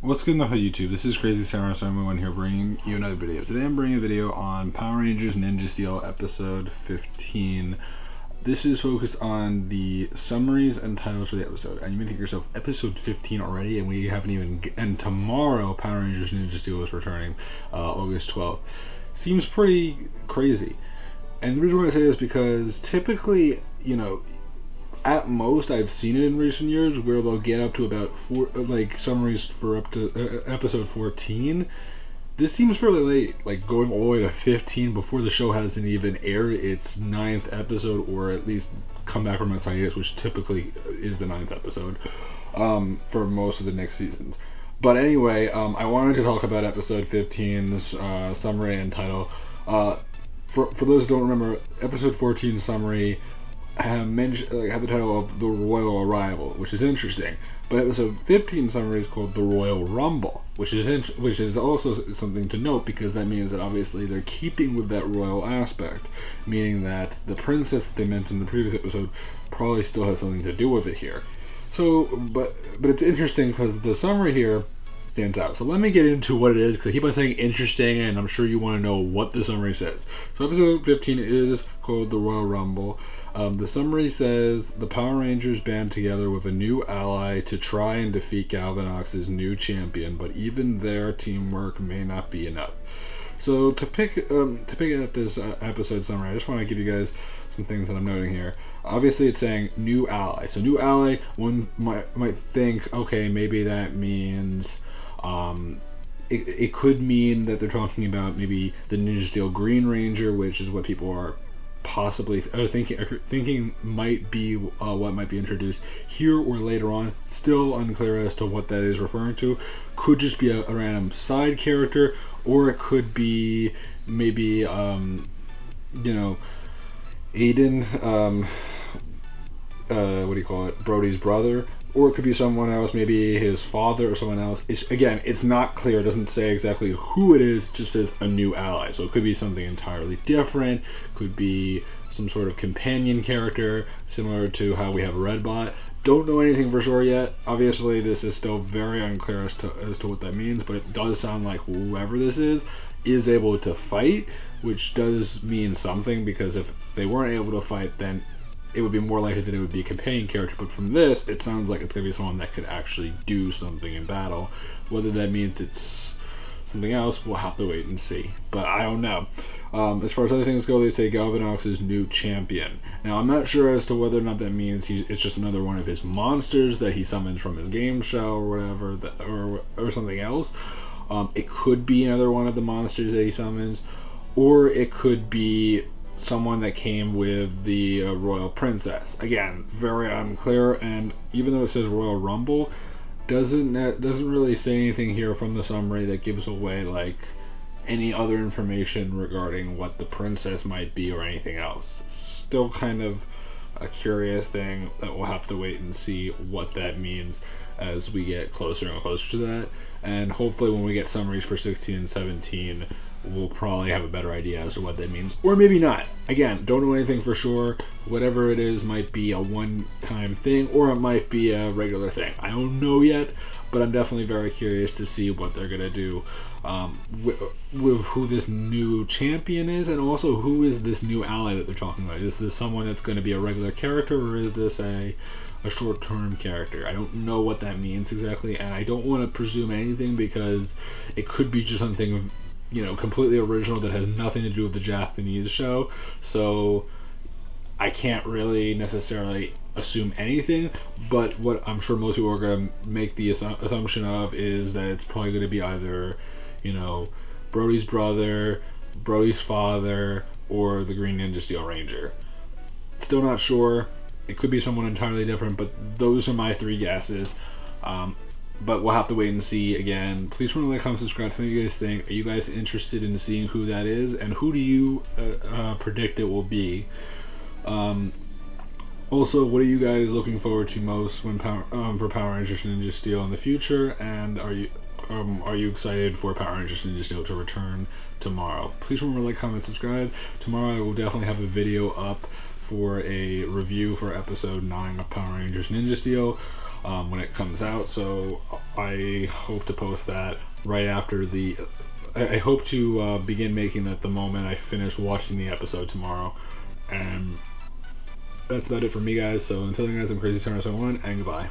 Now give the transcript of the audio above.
What's good enough on YouTube? This is Crazy Samurai Samurai One here bringing you another video. Today I'm bringing a video on Power Rangers Ninja Steel episode 15. This is focused on the summaries and titles for the episode. And you may think yourself, episode 15 already and we haven't even, and tomorrow Power Rangers Ninja Steel is returning uh, August 12th. Seems pretty crazy. And the reason why I say this is because typically, you know, at most I've seen it in recent years where they'll get up to about four like summaries for up to uh, episode 14 this seems fairly late like going all the way to 15 before the show hasn't even aired its ninth episode or at least come back from its hiatus which typically is the ninth episode um, for most of the next seasons. But anyway um, i wanted to talk about episode 15's uh, summary and title. Uh, for, for those who don't remember episode 14 summary have mentioned like have the title of the Royal Arrival, which is interesting. But episode 15 summary is called the Royal Rumble, which is which is also something to note because that means that obviously they're keeping with that royal aspect, meaning that the princess that they mentioned in the previous episode probably still has something to do with it here. So, but but it's interesting because the summary here stands out. So let me get into what it is because I keep on saying interesting, and I'm sure you want to know what the summary says. So episode 15 is called the Royal Rumble. Um, the summary says the Power Rangers band together with a new ally to try and defeat Galvanax's new champion, but even their teamwork may not be enough. So to pick um, to pick at this uh, episode summary, I just want to give you guys some things that I'm noting here. Obviously, it's saying new ally. So new ally, one might might think, okay, maybe that means. Um, it, it could mean that they're talking about maybe the Ninja Steel Green Ranger, which is what people are possibly or thinking thinking might be uh, what might be introduced here or later on. Still unclear as to what that is referring to. Could just be a, a random side character, or it could be maybe um, you know Aiden. Um, uh, what do you call it? Brody's brother, or it could be someone else, maybe his father or someone else. It's, again, it's not clear. It doesn't say exactly who it is. just says a new ally. So it could be something entirely different. Could be some sort of companion character, similar to how we have Redbot. Don't know anything for sure yet. Obviously, this is still very unclear as to as to what that means, but it does sound like whoever this is is able to fight, which does mean something because if they weren't able to fight, then it would be more likely that it would be a companion character. But from this, it sounds like it's going to be someone that could actually do something in battle. Whether that means it's something else, we'll have to wait and see. But I don't know. Um, as far as other things go, they say Galvanax is new champion. Now, I'm not sure as to whether or not that means he's, it's just another one of his monsters that he summons from his game show or whatever, that, or, or something else. Um, it could be another one of the monsters that he summons, or it could be someone that came with the uh, royal princess. Again, very unclear. And even though it says Royal Rumble, doesn't doesn't really say anything here from the summary that gives away like any other information regarding what the princess might be or anything else. It's still kind of a curious thing that we'll have to wait and see what that means as we get closer and closer to that. And hopefully, when we get summaries for 16 and 17, we'll probably have a better idea as to what that means. Or maybe not. Again, don't know anything for sure. Whatever it is might be a one time thing or it might be a regular thing. I don't know yet, but I'm definitely very curious to see what they're going to do um, with, with, who this new champion is and also who is this new ally that they're talking about. Is this someone that's going to be a regular character or is this a a short-term character. I don't know what that means exactly, and I don't want to presume anything because it could be just something you know, completely original that has nothing to do with the Japanese show. So I can't really necessarily assume anything, but what I'm sure most people are going to make the assu- assumption of is that it's probably going to be either, you know, Brody's brother, Brody's father, or the Green Ninja Steel Ranger. Still not sure. It could be someone entirely different, but those are my three guesses. Um, but we'll have to wait and see again. Please remember to like, comment, subscribe. Tell me what you guys think. Are you guys interested in seeing who that is, and who do you uh, uh, predict it will be? Um, also, what are you guys looking forward to most when Power um, for Power Rangers Ninja Steel in the future? And are you um, are you excited for Power Rangers Ninja Steel to return tomorrow? Please remember to like, comment, subscribe. Tomorrow I will definitely have a video up for a review for episode 9 of Power Rangers Ninja Steel. um, when it comes out. So I hope to post that right after the. I, hope to uh, begin making that the moment I finish watching the episode tomorrow, and that's about it for me, guys. So until then, guys, I'm Crazy Samurai 1 and goodbye.